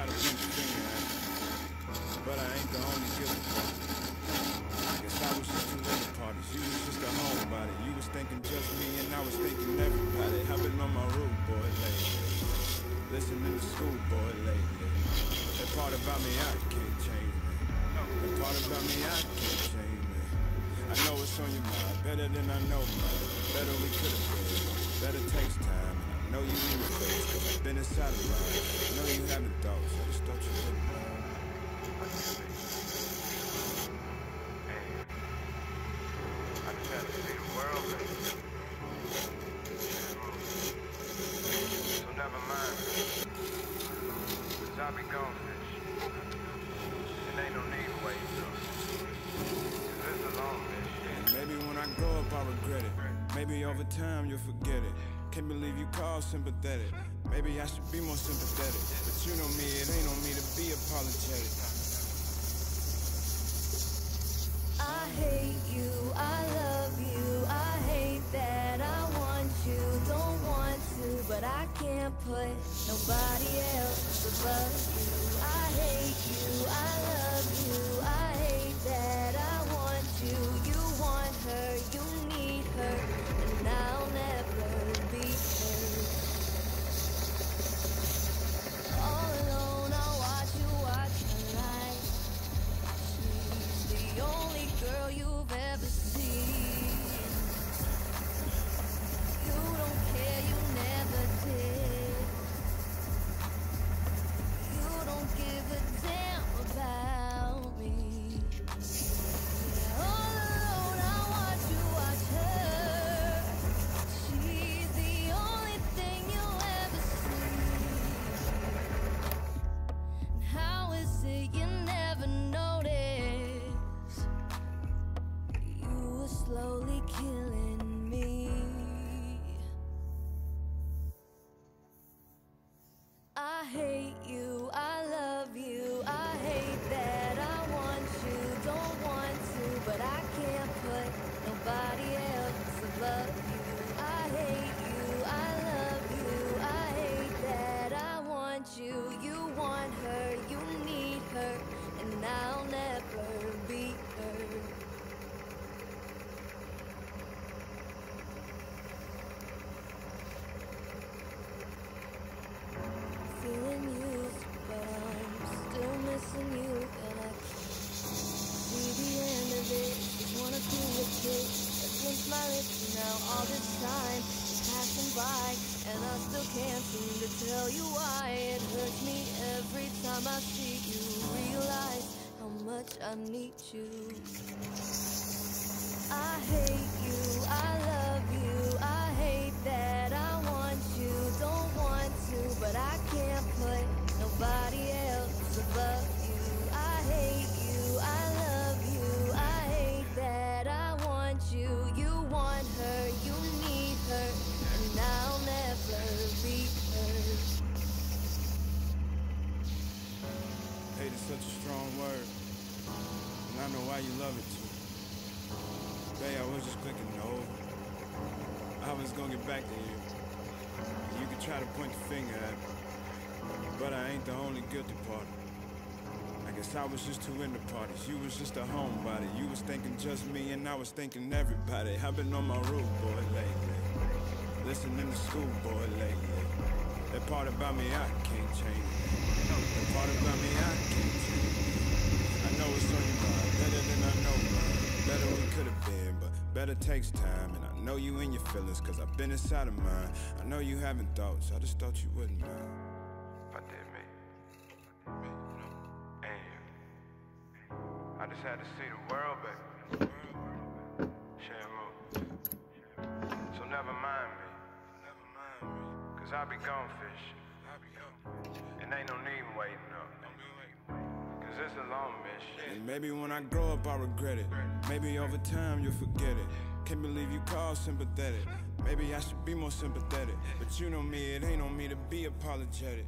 try to point your finger at. But I ain't the only guilty one. I guess I was just two little parties. You was just a homebody. You was thinking just me and I was thinking everybody. I've been on my route, boy, lately. Listening to schoolboy lately. That part about me I can't change me. That part about me I can't change me. I know it's on your mind, better than I know mine. Better we could have been. Better takes time. Know you need a face, cause I've been inside of mine. I know you having thoughts, I just thought you didn't know. I just had to see the world. So never mind. Cause I be gone, bitch. And ain't no need to wait. Cause it's a long bitch. Maybe when I grow up, I'll regret it. Maybe over time, you'll forget it. Can't believe you call sympathetic. Maybe I should be more sympathetic. But you know me, it ain't on me to be apologetic. I hate you, I love you, I hate that I want you, don't want to, but I can't put nobody else above you. I hate you, I love you, girl love it I was just clicking no. I was gonna get back to you. You could try to point the finger at me, but I ain't the only guilty party. I guess I was just too into parties. You was just a homebody. You was thinking just me, and I was thinking everybody. I've been on my road, boy, lately. Listening to schoolboy lately. That part about me I can't change. That part about me I can't change. I know it's on your mind, better than I know mine. Better we could have been, but better takes time. And I know you in your feelings, cause I've been inside of mine. I know you having thoughts, I just thought you wouldn't mind. I did me. Me, you know. And you. I just had to see the world, baby. Shamu. So never mind me. Never mind me. Cause I be gone fish. I be gone. And ain't no need waiting up. Cause it's a long mission. And maybe when I grow up, I'll regret it. Maybe over time, you'll forget it. Can't believe you call sympathetic. Maybe I should be more sympathetic. But you know me, it ain't on me to be apologetic.